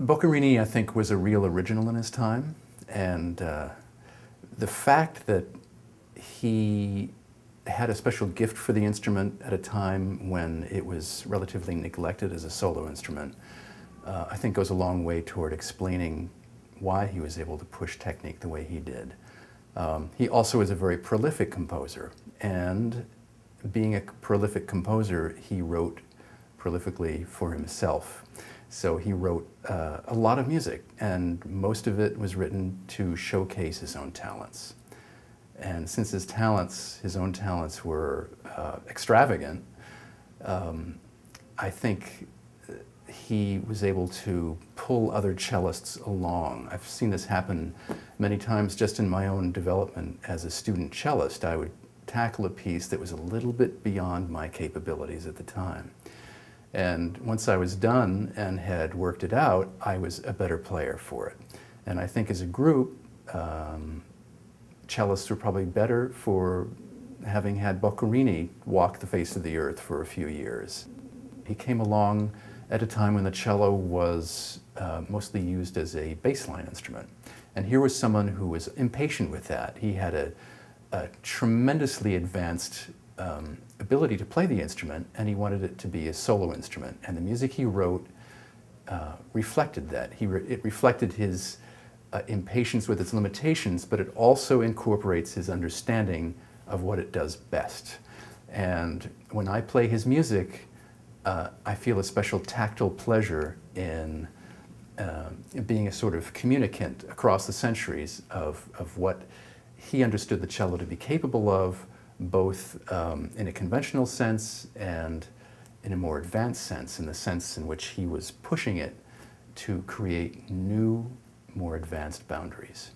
Boccherini, I think, was a real original in his time, and uh, the fact that he had a special gift for the instrument at a time when it was relatively neglected as a solo instrument, uh, I think goes a long way toward explaining why he was able to push technique the way he did. Um, he also is a very prolific composer, and being a prolific composer, he wrote prolifically for himself. So he wrote uh, a lot of music, and most of it was written to showcase his own talents. And since his talents, his own talents, were uh, extravagant, um, I think he was able to pull other cellists along. I've seen this happen many times just in my own development as a student cellist. I would tackle a piece that was a little bit beyond my capabilities at the time. And once I was done and had worked it out, I was a better player for it. And I think as a group, um, cellists were probably better for having had Boccherini walk the face of the earth for a few years. He came along at a time when the cello was uh, mostly used as a bassline instrument. And here was someone who was impatient with that. He had a, a tremendously advanced um, ability to play the instrument, and he wanted it to be a solo instrument. And the music he wrote uh, reflected that. He re it reflected his uh, impatience with its limitations, but it also incorporates his understanding of what it does best. And when I play his music, uh, I feel a special tactile pleasure in uh, being a sort of communicant across the centuries of, of what he understood the cello to be capable of, both um, in a conventional sense and in a more advanced sense, in the sense in which he was pushing it to create new more advanced boundaries.